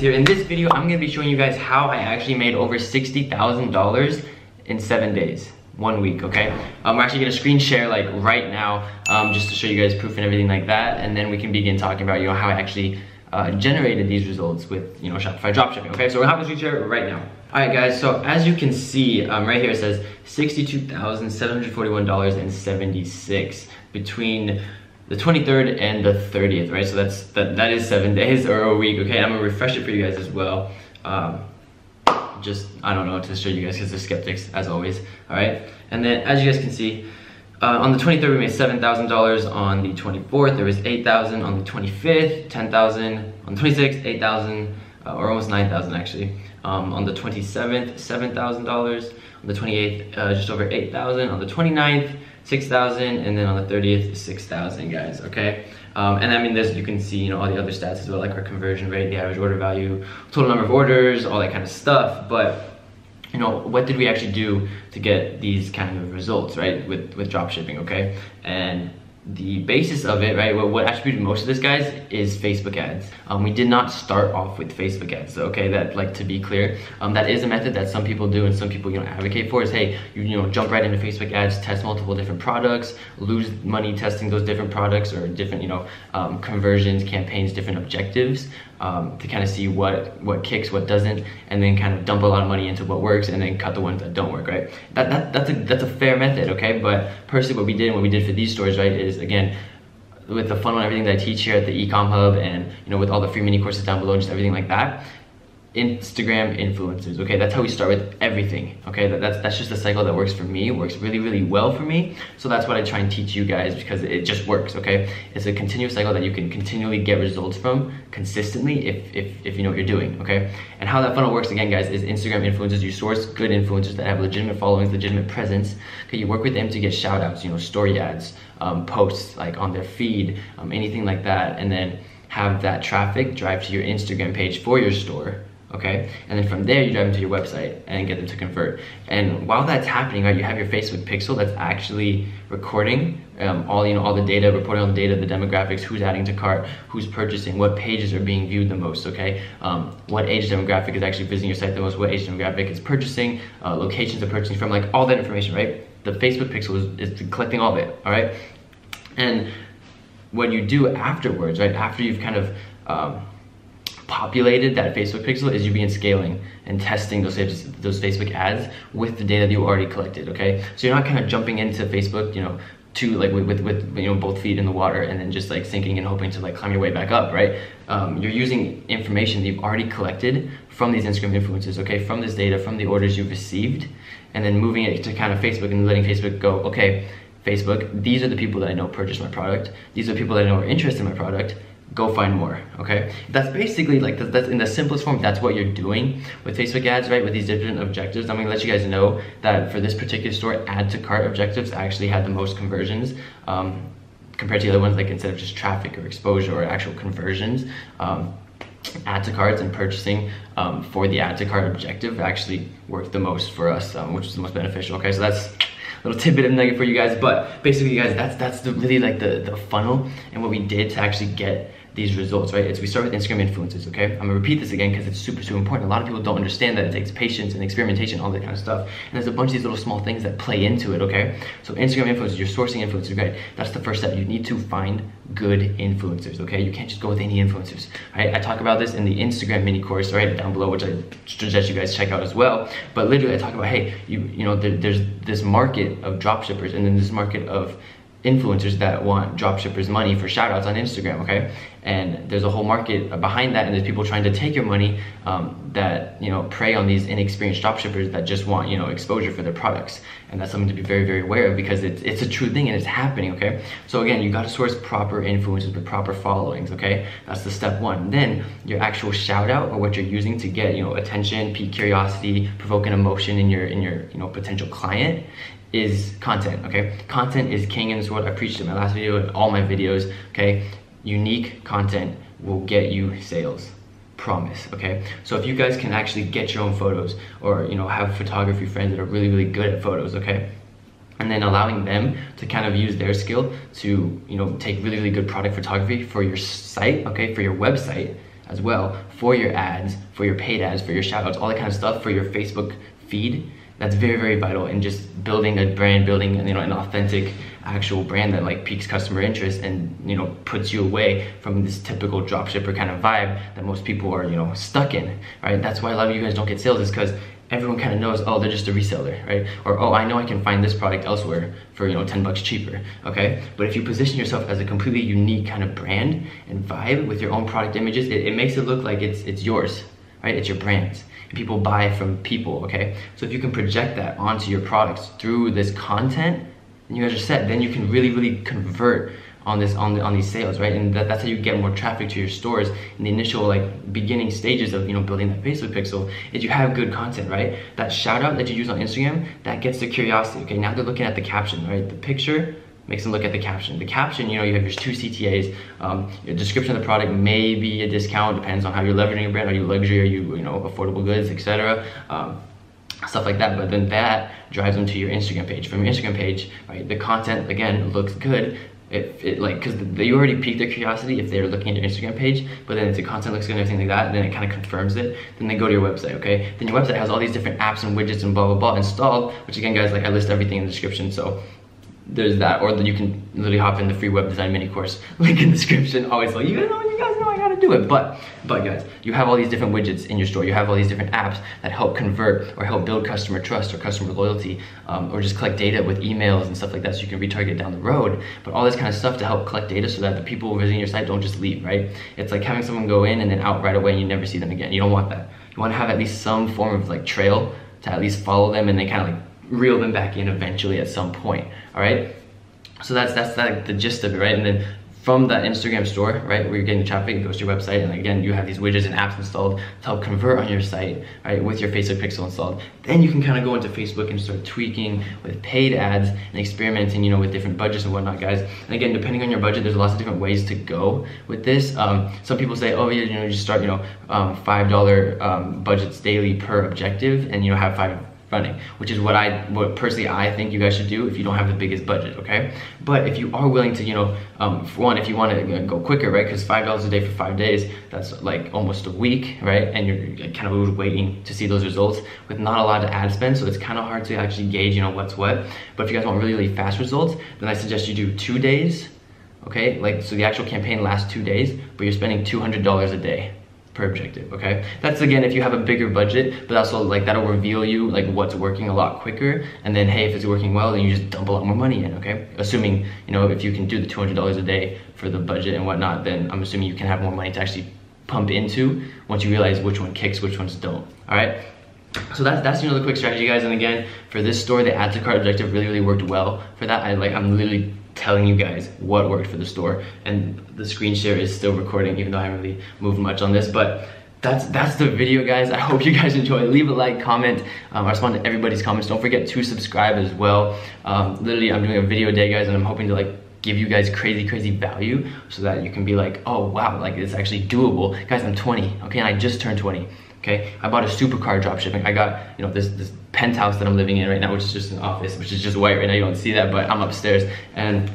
Here. In this video, I'm gonna be showing you guys how I actually made over $60,000 in seven days, one week, okay? We're actually gonna screen share like right now, um, just to show you guys proof and everything like that, and then we can begin talking about, you know, how I actually uh, generated these results with, you know, Shopify dropshipping, okay? So we're gonna having a screen share right now. All right guys, so as you can see, um, right here it says $62,741.76 between the 23rd and the 30th, right? So that's that that is seven days or a week, okay? I'm gonna refresh it for you guys as well. Um, just, I don't know, to show you guys because they're skeptics as always, all right? And then as you guys can see, uh, on the 23rd we made $7,000, on the 24th there was 8,000, on the 25th, 10,000, on the 26th, 8,000, uh, or almost 9,000 actually. Um, on the 27th, $7,000, on the 28th, uh, just over 8,000, on the 29th, 6,000, and then on the 30th, 6,000 guys, okay? Um, and I mean, this you can see, you know, all the other stats as well, like our conversion rate, the average order value, total number of orders, all that kind of stuff, but you know, what did we actually do to get these kind of results, right, with, with drop shipping, okay? And the basis of it, right, what, what attributed most of this, guys, is Facebook ads. Um, we did not start off with Facebook ads, okay, that, like, to be clear, um, that is a method that some people do and some people, you know, advocate for is, hey, you, you know, jump right into Facebook ads, test multiple different products, lose money testing those different products or different, you know, um, conversions, campaigns, different objectives um, to kind of see what, what kicks, what doesn't, and then kind of dump a lot of money into what works and then cut the ones that don't work, right? That, that, that's, a, that's a fair method, okay? But personally, what we did and what we did for these stores, right, is again, with the funnel and everything that I teach here at the Ecom Hub and you know with all the free mini courses down below just everything like that, Instagram influencers. Okay, that's how we start with everything. Okay, that, that's that's just a cycle that works for me. Works really really well for me. So that's what I try and teach you guys because it just works. Okay, it's a continuous cycle that you can continually get results from consistently if if if you know what you're doing. Okay, and how that funnel works again, guys, is Instagram influencers. You source good influencers that have legitimate followings, legitimate presence. Okay, you work with them to get shout outs. You know, story ads, um, posts like on their feed, um, anything like that, and then have that traffic drive to your Instagram page for your store okay? And then from there, you drive them to your website and get them to convert. And while that's happening, right, you have your Facebook pixel that's actually recording um, all, you know, all the data, reporting on the data, the demographics, who's adding to cart, who's purchasing, what pages are being viewed the most, okay? Um, what age demographic is actually visiting your site the most, what age demographic is purchasing, uh, locations of purchasing from, like all that information, right? The Facebook pixel is, is collecting all of it, all right? And what you do afterwards, right, after you've kind of um, populated that Facebook pixel is you begin scaling and testing those, those Facebook ads with the data that you already collected, okay? So you're not kind of jumping into Facebook, you know, to like with, with, you know both feet in the water and then just like sinking and hoping to like climb your way back up right? Um, you're using information that you've already collected from these instagram influencers okay? From this data from the orders you've received and then moving it to kind of facebook and letting facebook go okay facebook these are the people that i know purchase my product. These are the people that i know are interested in my product go find more okay? That's basically like that's in the simplest form that's what you're doing with facebook ads right with these different objectives. I'm gonna let you guys know that for this particular store add to cart objectives actually had the most conversions um, compared to the other ones like instead of just traffic or exposure or actual conversions um, add to carts and purchasing um, for the add to cart objective actually worked the most for us um, which is the most beneficial okay? So that's a little tidbit of nugget for you guys but basically you guys that's that's the really like the the funnel and what we did to actually get these results, right? It's we start with Instagram influencers, okay? I'm gonna repeat this again because it's super, super important. A lot of people don't understand that it takes patience and experimentation, all that kind of stuff. And there's a bunch of these little small things that play into it, okay? So Instagram influencers, you're sourcing influencers, right? That's the first step. You need to find good influencers, okay? You can't just go with any influencers, right? I talk about this in the Instagram mini course, right, down below, which I suggest you guys check out as well. But literally, I talk about, hey, you you know, there, there's this market of drop shippers and then this market of influencers that want dropshippers money for shoutouts on Instagram, okay? And there's a whole market behind that, and there's people trying to take your money um, that you know prey on these inexperienced dropshippers that just want you know exposure for their products, and that's something to be very very aware of because it's it's a true thing and it's happening, okay? So again, you got to source proper influencers with proper followings, okay? That's the step one. Then your actual shoutout or what you're using to get you know attention, pique curiosity, provoke an emotion in your in your you know potential client is content, okay? Content is king in this world. I preached in my last video and all my videos, okay? Unique content will get you sales promise okay so if you guys can actually get your own photos or you know have photography friends that are really really good at photos okay and then allowing them to kind of use their skill to you know take really really good product photography for your site okay for your website as well for your ads, for your paid ads, for your shoutouts, all that kind of stuff for your Facebook feed. That's very, very vital in just building a brand, building you know an authentic actual brand that like piques customer interest and you know puts you away from this typical dropshipper kind of vibe that most people are you know stuck in right? That's why a lot of you guys don't get sales is because everyone kind of knows oh they're just a reseller right? Or oh i know i can find this product elsewhere for you know 10 bucks cheaper okay? But if you position yourself as a completely unique kind of brand and vibe with your own product images it, it makes it look like it's it's yours right? It's your brand's people buy from people okay so if you can project that onto your products through this content and you guys are set, then you can really, really convert on this on, the, on these sales, right? And that, that's how you get more traffic to your stores in the initial like beginning stages of you know building that Facebook pixel. Is you have good content, right? That shout out that you use on Instagram that gets the curiosity. Okay, now they're looking at the caption, right? The picture makes them look at the caption. The caption, you know, you have your two CTAs. Um, your description of the product may be a discount, depends on how you're leveraging your brand. Are you luxury? Are you you know affordable goods, etc. Um, stuff like that. But then that drives them to your Instagram page. From your Instagram page, right, the content again looks good. If it like, cause you already piqued their curiosity if they're looking at your Instagram page, but then if the content looks good and everything like that, then it kind of confirms it. Then they go to your website, okay? Then your website has all these different apps and widgets and blah blah blah installed. Which again, guys, like I list everything in the description. So there's that, or then you can literally hop in the free web design mini course link in the description. Always like you know, you guys know I gotta do it. But but guys, you have all these different widgets in your store. You have all these different apps that help convert or help build customer trust or customer loyalty, um, or just collect data with emails and stuff like that, so you can retarget down the road. But all this kind of stuff to help collect data so that the people visiting your site don't just leave, right? It's like having someone go in and then out right away and you never see them again. You don't want that. You want to have at least some form of like trail to at least follow them and they kind of like reel them back in eventually at some point. All right. So that's that's like the gist of it, right? And then from that Instagram store, right, where you're getting traffic, it goes to your website, and again, you have these widgets and apps installed to help convert on your site, right, with your Facebook pixel installed. Then you can kind of go into Facebook and start tweaking with paid ads and experimenting, you know, with different budgets and whatnot, guys. And again, depending on your budget, there's lots of different ways to go with this. Um, some people say, oh yeah, you know, just start, you know, um, $5 um, budgets daily per objective, and you know, have five running, which is what I, what personally I think you guys should do if you don't have the biggest budget, okay? But if you are willing to, you know, um, for one, if you want to go quicker, right? Because five dollars a day for five days, that's like almost a week, right? And you're kind of waiting to see those results with not a lot of ad spend, so it's kind of hard to actually gauge, you know, what's what. But if you guys want really, really fast results, then I suggest you do two days, okay? Like, so the actual campaign lasts two days, but you're spending $200 a day per objective okay? That's again if you have a bigger budget but also like that'll reveal you like what's working a lot quicker. And then hey if it's working well then you just dump a lot more money in okay? Assuming you know if you can do the $200 a day for the budget and whatnot then i'm assuming you can have more money to actually pump into once you realize which one kicks which ones don't all right? So that's that's the quick strategy guys. And again for this store the add to cart objective really really worked well for that. I like i'm literally telling you guys what worked for the store. And the screen share is still recording even though I haven't really moved much on this. But that's that's the video guys. I hope you guys enjoy. Leave a like comment um, I respond to everybody's comments. Don't forget to subscribe as well. Um, literally I'm doing a video day guys and I'm hoping to like give you guys crazy crazy value so that you can be like oh wow like it's actually doable. Guys I'm 20 okay and I just turned 20 okay I bought a supercar drop shipping I got you know this this penthouse that I'm living in right now, which is just an office, which is just white right now. You don't see that, but I'm upstairs. And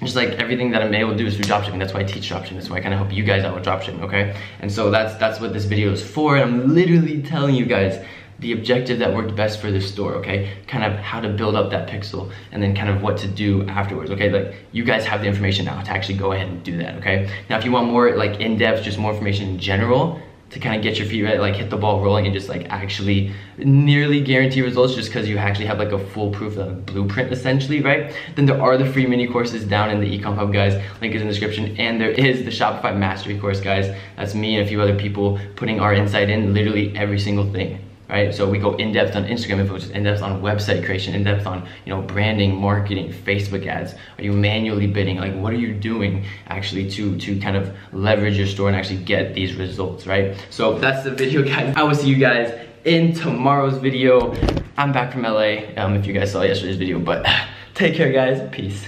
just like everything that I'm able to do is through dropshipping. That's why I teach dropshipping. That's why I kind of help you guys out with dropshipping, okay? And so that's that's what this video is for. And I'm literally telling you guys the objective that worked best for this store, okay? Kind of how to build up that pixel and then kind of what to do afterwards, okay? Like you guys have the information now to actually go ahead and do that, okay? Now if you want more like in-depth, just more information in general, to kind of get your feet right, like hit the ball rolling and just like actually nearly guarantee results just because you actually have like a foolproof like, blueprint essentially, right? Then there are the free mini courses down in the Ecom Hub, guys. Link is in the description. And there is the Shopify Mastery course, guys. That's me and a few other people putting our insight in literally every single thing right? So we go in depth on Instagram influencers, in depth on website creation, in depth on you know branding, marketing, Facebook ads. Are you manually bidding? Like what are you doing actually to to kind of leverage your store and actually get these results, right? So that's the video, guys. I will see you guys in tomorrow's video. I'm back from LA. Um, if you guys saw yesterday's video, but take care, guys. Peace.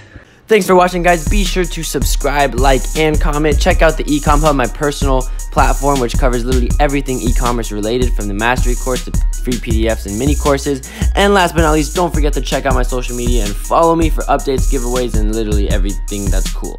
Thanks for watching, guys. Be sure to subscribe, like, and comment. Check out the Ecom Hub, my personal platform, which covers literally everything e-commerce related, from the mastery course to free PDFs and mini courses. And last but not least, don't forget to check out my social media and follow me for updates, giveaways, and literally everything that's cool.